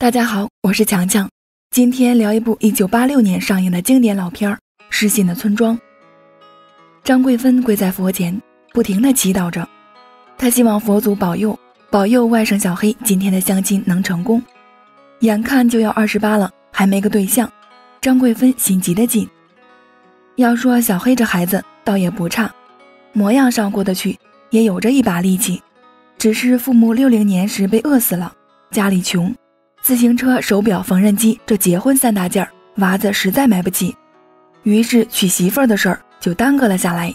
大家好，我是强强，今天聊一部一九八六年上映的经典老片儿《失信的村庄》。张桂芬跪在佛前，不停地祈祷着，她希望佛祖保佑，保佑外甥小黑今天的相亲能成功。眼看就要二十八了，还没个对象，张桂芬心急得紧。要说小黑这孩子倒也不差，模样上过得去，也有着一把力气，只是父母六零年时被饿死了，家里穷。自行车、手表、缝纫机，这结婚三大件儿，娃子实在买不起，于是娶媳妇儿的事儿就耽搁了下来。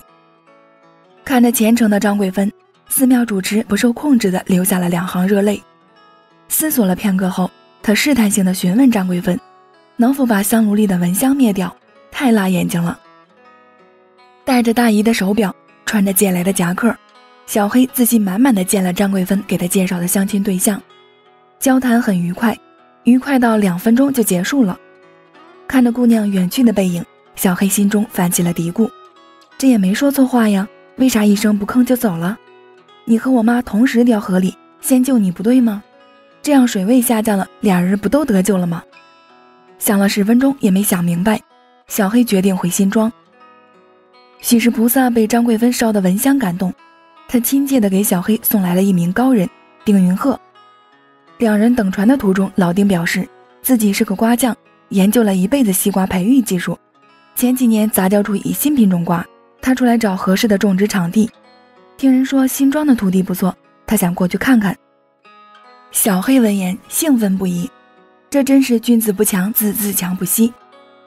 看着虔诚的张桂芬，寺庙主持不受控制的流下了两行热泪。思索了片刻后，他试探性的询问张桂芬：“能否把香炉里的蚊香灭掉？太辣眼睛了。”戴着大姨的手表，穿着借来的夹克，小黑自信满满的见了张桂芬给他介绍的相亲对象。交谈很愉快，愉快到两分钟就结束了。看着姑娘远去的背影，小黑心中泛起了嘀咕：这也没说错话呀，为啥一声不吭就走了？你和我妈同时掉河里，先救你不对吗？这样水位下降了，俩人不都得救了吗？想了十分钟也没想明白，小黑决定回新庄。许是菩萨被张桂芬烧的蚊香感动，他亲切地给小黑送来了一名高人丁云鹤。两人等船的途中，老丁表示自己是个瓜匠，研究了一辈子西瓜培育技术。前几年杂交出一新品种瓜，他出来找合适的种植场地。听人说新庄的土地不错，他想过去看看。小黑闻言兴奋不已，这真是君子不强，自自强不息。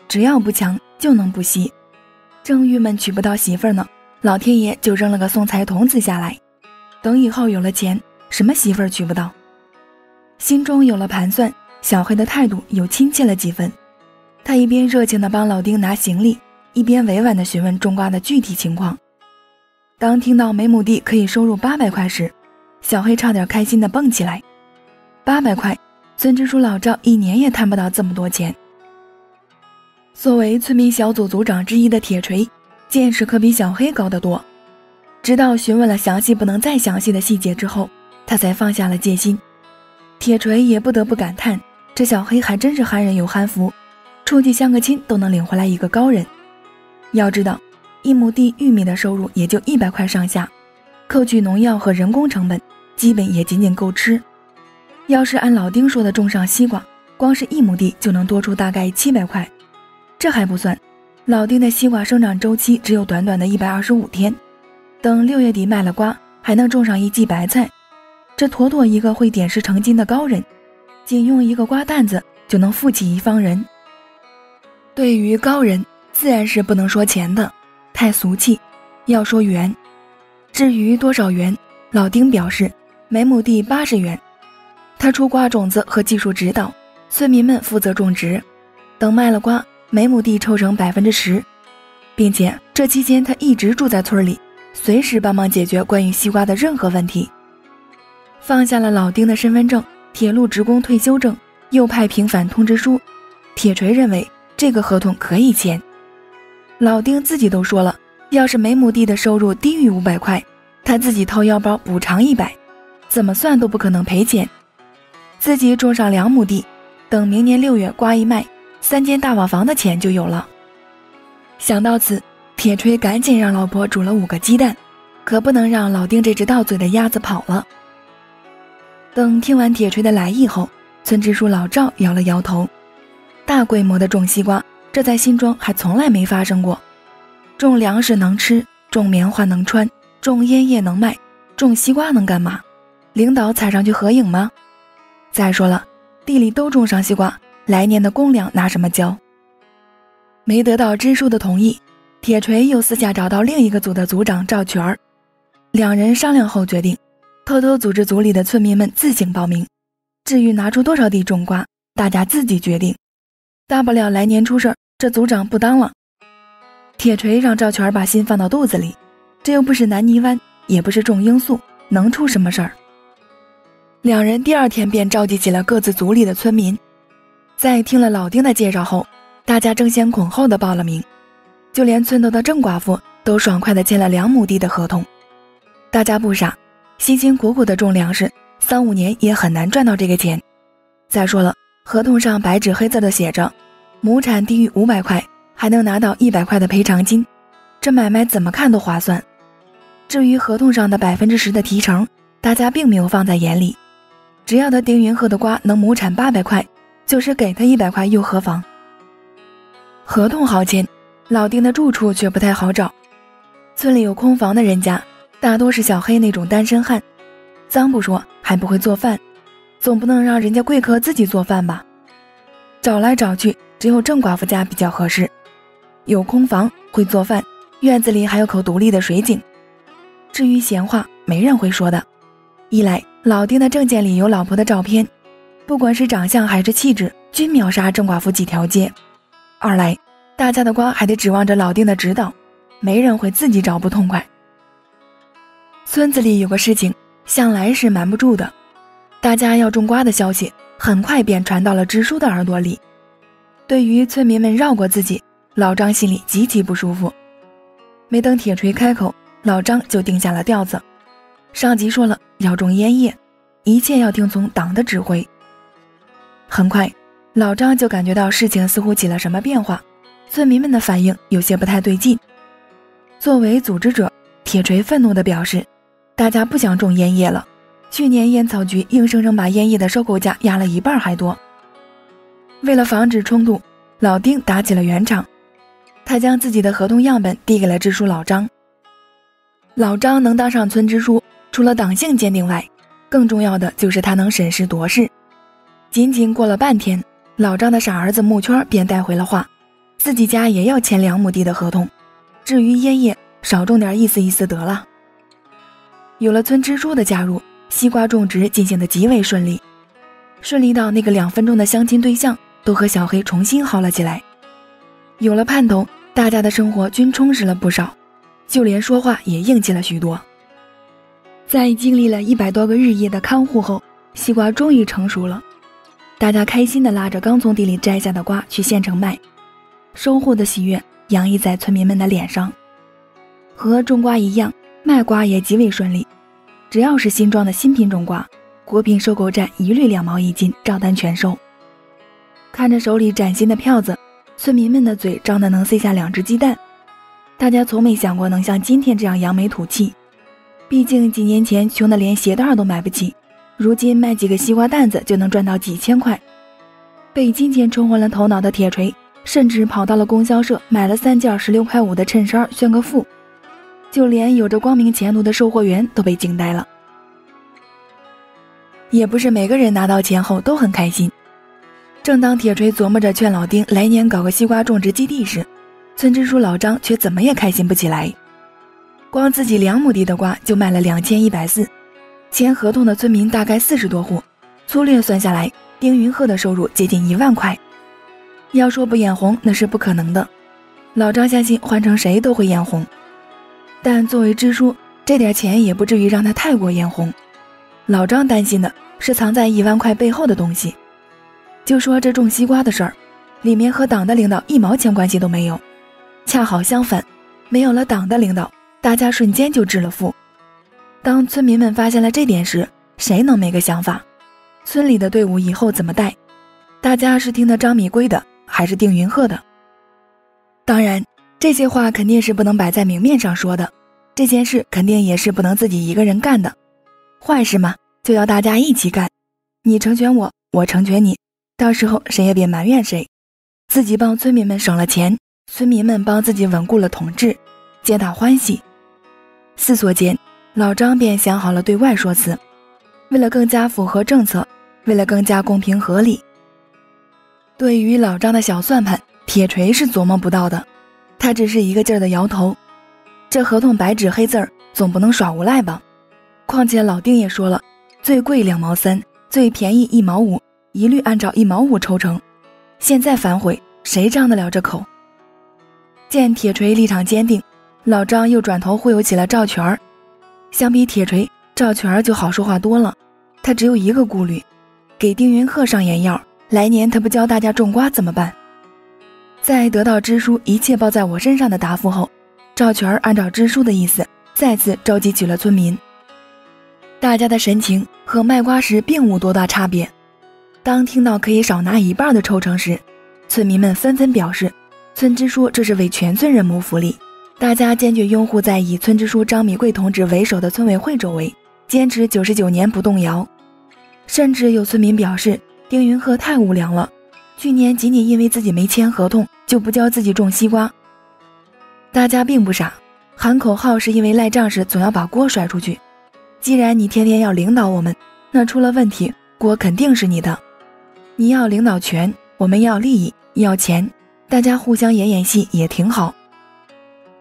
只要不强，就能不息。正郁闷娶不到媳妇儿呢，老天爷就扔了个送财童子下来。等以后有了钱，什么媳妇儿娶不到？心中有了盘算，小黑的态度又亲切了几分。他一边热情地帮老丁拿行李，一边委婉地询问种瓜的具体情况。当听到每亩地可以收入八百块时，小黑差点开心地蹦起来。八百块，村支书老赵一年也摊不到这么多钱。作为村民小组组长之一的铁锤，见识可比小黑高得多。直到询问了详细不能再详细的细节之后，他才放下了戒心。铁锤也不得不感叹，这小黑还真是憨人有憨福，出去相个亲都能领回来一个高人。要知道，一亩地玉米的收入也就一百块上下，扣去农药和人工成本，基本也仅仅够吃。要是按老丁说的种上西瓜，光是一亩地就能多出大概七百块。这还不算，老丁的西瓜生长周期只有短短的一百二十五天，等六月底卖了瓜，还能种上一季白菜。这妥妥一个会点石成金的高人，仅用一个瓜蛋子就能富起一方人。对于高人，自然是不能说钱的，太俗气，要说元。至于多少元，老丁表示每亩地八十元，他出瓜种子和技术指导，村民们负责种植，等卖了瓜，每亩地抽成百分之十，并且这期间他一直住在村里，随时帮忙解决关于西瓜的任何问题。放下了老丁的身份证、铁路职工退休证，又派平反通知书。铁锤认为这个合同可以签。老丁自己都说了，要是每亩地的收入低于五百块，他自己掏腰包补偿一百，怎么算都不可能赔钱。自己种上两亩地，等明年六月瓜一卖，三间大瓦房的钱就有了。想到此，铁锤赶紧让老婆煮了五个鸡蛋，可不能让老丁这只到嘴的鸭子跑了。等听完铁锤的来意后，村支书老赵摇了摇头：“大规模的种西瓜，这在新庄还从来没发生过。种粮食能吃，种棉花能穿，种烟叶能卖，种西瓜能干嘛？领导踩上去合影吗？再说了，地里都种上西瓜，来年的公粮拿什么交？”没得到支书的同意，铁锤又私下找到另一个组的组长赵全儿，两人商量后决定。偷偷组织组里的村民们自行报名，至于拿出多少地种瓜，大家自己决定。大不了来年出事儿，这组长不当了。铁锤让赵全把心放到肚子里，这又不是南泥湾，也不是种罂粟，能出什么事儿？两人第二天便召集起了各自组里的村民，在听了老丁的介绍后，大家争先恐后的报了名，就连村头的郑寡妇都爽快的签了两亩地的合同。大家不傻。辛辛苦苦的种粮食，三五年也很难赚到这个钱。再说了，合同上白纸黑字的写着，亩产低于五百块还能拿到一百块的赔偿金，这买卖怎么看都划算。至于合同上的百分之十的提成，大家并没有放在眼里，只要他丁云鹤的瓜能亩产八百块，就是给他一百块又何妨？合同好签，老丁的住处却不太好找。村里有空房的人家，大多是小黑那种单身汉，脏不说，还不会做饭，总不能让人家贵客自己做饭吧？找来找去，只有郑寡妇家比较合适，有空房，会做饭，院子里还有口独立的水井。至于闲话，没人会说的。一来，老丁的证件里有老婆的照片，不管是长相还是气质，均秒杀郑寡妇几条街；二来，大家的瓜还得指望着老丁的指导，没人会自己找不痛快。村子里有个事情，向来是瞒不住的，大家要种瓜的消息，很快便传到了支书的耳朵里。对于村民们绕过自己，老张心里极其不舒服。没等铁锤开口，老张就定下了调子。上级说了要种烟叶，一切要听从党的指挥。很快，老张就感觉到事情似乎起了什么变化，村民们的反应有些不太对劲。作为组织者，铁锤愤怒地表示：“大家不想种烟叶了。去年烟草局硬生生把烟叶的收购价压了一半还多。”为了防止冲突，老丁打起了圆场，他将自己的合同样本递给了支书老张。老张能当上村支书。除了党性坚定外，更重要的就是他能审时度势。仅仅过了半天，老张的傻儿子木圈便带回了话，自己家也要签两亩地的合同。至于烟叶，少种点，意思意思得了。有了村支书的加入，西瓜种植进行的极为顺利，顺利到那个两分钟的相亲对象都和小黑重新好了起来。有了盼头，大家的生活均充实了不少，就连说话也硬气了许多。在经历了一百多个日夜的看护后，西瓜终于成熟了。大家开心地拉着刚从地里摘下的瓜去县城卖，收获的喜悦洋溢在村民们的脸上。和种瓜一样，卖瓜也极为顺利。只要是新装的新品种瓜，果品收购站一律两毛一斤，照单全收。看着手里崭新的票子，村民们的嘴张得能塞下两只鸡蛋。大家从没想过能像今天这样扬眉吐气。毕竟几年前穷得连鞋带都买不起，如今卖几个西瓜蛋子就能赚到几千块。被金钱冲昏了头脑的铁锤，甚至跑到了供销社买了三件十六块五的衬衫炫个富。就连有着光明前途的售货员都被惊呆了。也不是每个人拿到钱后都很开心。正当铁锤琢磨着劝老丁来年搞个西瓜种植基地时，村支书老张却怎么也开心不起来。光自己两亩地的瓜就卖了两千一百四，签合同的村民大概四十多户，粗略算下来，丁云鹤的收入接近一万块。要说不眼红，那是不可能的。老张相信换成谁都会眼红，但作为支书，这点钱也不至于让他太过眼红。老张担心的是藏在一万块背后的东西。就说这种西瓜的事儿，里面和党的领导一毛钱关系都没有，恰好相反，没有了党的领导。大家瞬间就致了富。当村民们发现了这点时，谁能没个想法？村里的队伍以后怎么带？大家是听的张米贵的，还是丁云鹤的？当然，这些话肯定是不能摆在明面上说的。这件事肯定也是不能自己一个人干的。坏事嘛，就要大家一起干。你成全我，我成全你，到时候谁也别埋怨谁。自己帮村民们省了钱，村民们帮自己稳固了统治，皆大欢喜。思索间，老张便想好了对外说辞。为了更加符合政策，为了更加公平合理，对于老张的小算盘，铁锤是琢磨不到的。他只是一个劲儿的摇头。这合同白纸黑字儿，总不能耍无赖吧？况且老丁也说了，最贵两毛三，最便宜一毛五，一律按照一毛五抽成。现在反悔，谁张得了这口？见铁锤立场坚定。老张又转头忽悠起了赵全儿，相比铁锤，赵全儿就好说话多了。他只有一个顾虑，给丁云鹤上眼药，来年他不教大家种瓜怎么办？在得到支书一切包在我身上的答复后，赵全儿按照支书的意思，再次召集起了村民。大家的神情和卖瓜时并无多大差别。当听到可以少拿一半的抽成时，村民们纷纷表示，村支书这是为全村人谋福利。大家坚决拥护在以村支书张米贵同志为首的村委会周围，坚持九十九年不动摇。甚至有村民表示，丁云鹤太无良了，去年仅仅因为自己没签合同，就不教自己种西瓜。大家并不傻，喊口号是因为赖账时总要把锅甩出去。既然你天天要领导我们，那出了问题，锅肯定是你的。你要领导权，我们要利益，要钱，大家互相演演戏也挺好。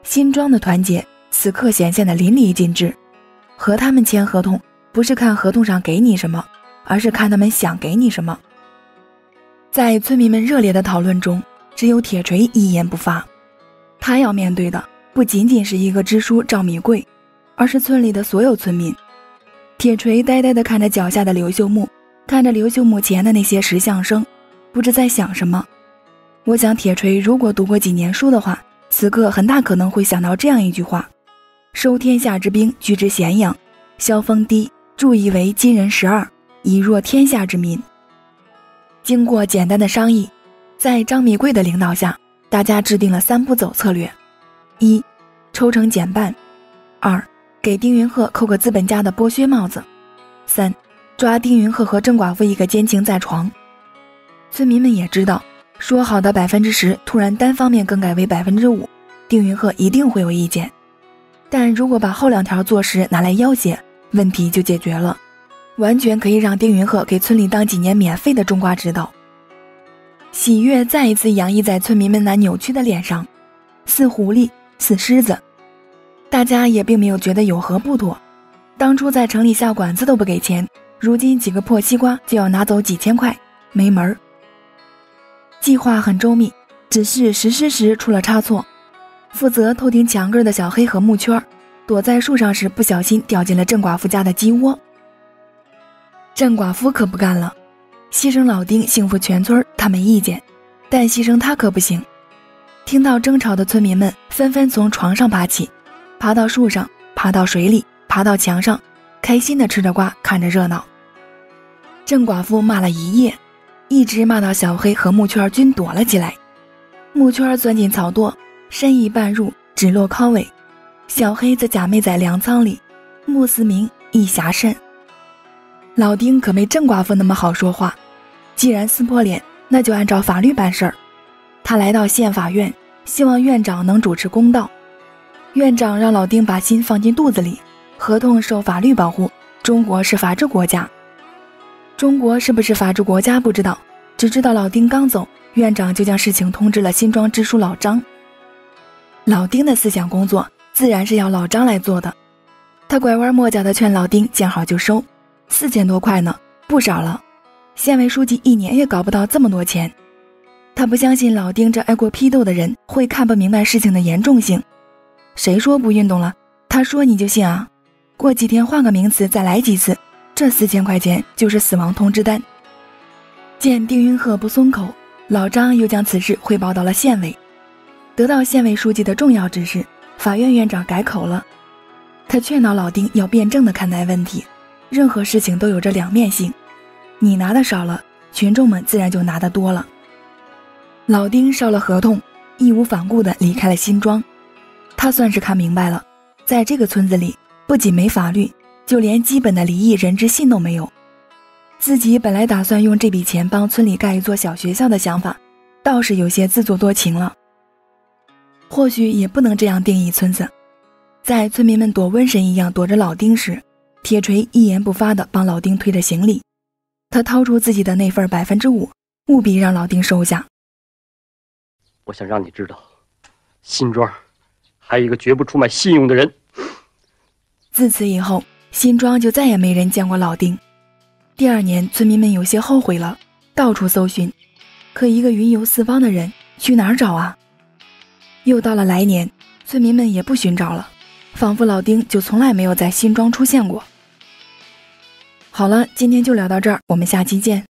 新庄的团结此刻显现的淋漓尽致。和他们签合同，不是看合同上给你什么，而是看他们想给你什么。在村民们热烈的讨论中，只有铁锤一言不发。他要面对的不仅仅是一个支书赵米贵，而是村里的所有村民。铁锤呆呆地看着脚下的刘秀木，看着刘秀木前的那些石像生，不知在想什么。我想，铁锤如果读过几年书的话。此刻很大可能会想到这样一句话：“收天下之兵，居之咸阳，萧峰低，助以为今人十二，以弱天下之民。”经过简单的商议，在张米贵的领导下，大家制定了三步走策略：一、抽成减半；二、给丁云鹤扣个资本家的剥削帽子；三、抓丁云鹤和郑寡妇一个奸情在床。村民们也知道。说好的百分之十，突然单方面更改为百分之五，丁云鹤一定会有意见。但如果把后两条做实拿来要挟，问题就解决了，完全可以让丁云鹤给村里当几年免费的种瓜指导。喜悦再一次洋溢在村民们那扭曲的脸上，似狐狸，似狮子。大家也并没有觉得有何不妥。当初在城里下馆子都不给钱，如今几个破西瓜就要拿走几千块，没门儿。计划很周密，只是实施时出了差错。负责偷听墙根的小黑和木圈躲在树上时不小心掉进了郑寡妇家的鸡窝。郑寡妇可不干了，牺牲老丁幸福全村，她没意见，但牺牲她可不行。听到争吵的村民们纷纷从床上爬起，爬到树上，爬到水里，爬到墙上，开心的吃着瓜，看着热闹。郑寡妇骂了一夜。一直骂到小黑和木圈均躲了起来，木圈钻进草垛，深一半入，只落尻尾；小黑则假寐在粮仓里，穆思明亦侠甚。老丁可没郑寡妇那么好说话，既然撕破脸，那就按照法律办事儿。他来到县法院，希望院长能主持公道。院长让老丁把心放进肚子里，合同受法律保护，中国是法治国家。中国是不是法治国家不知道，只知道老丁刚走，院长就将事情通知了新庄支书老张。老丁的思想工作自然是要老张来做的，他拐弯抹角地劝老丁见好就收，四千多块呢，不少了。县委书记一年也搞不到这么多钱，他不相信老丁这挨过批斗的人会看不明白事情的严重性。谁说不运动了？他说你就信啊？过几天换个名词再来几次。这四千块钱就是死亡通知单。见丁云鹤不松口，老张又将此事汇报到了县委，得到县委书记的重要指示，法院院长改口了。他劝导老丁要辩证的看待问题，任何事情都有着两面性，你拿的少了，群众们自然就拿的多了。老丁烧了合同，义无反顾地离开了新庄。他算是看明白了，在这个村子里，不仅没法律。就连基本的礼义人之信都没有，自己本来打算用这笔钱帮村里盖一座小学校的想法，倒是有些自作多情了。或许也不能这样定义村子。在村民们躲瘟神一样躲着老丁时，铁锤一言不发地帮老丁推着行李。他掏出自己的那份百分之五，务必让老丁收下。我想让你知道，新庄还有一个绝不出卖信用的人。自此以后。新庄就再也没人见过老丁。第二年，村民们有些后悔了，到处搜寻，可一个云游四方的人去哪儿找啊？又到了来年，村民们也不寻找了，仿佛老丁就从来没有在新庄出现过。好了，今天就聊到这儿，我们下期见。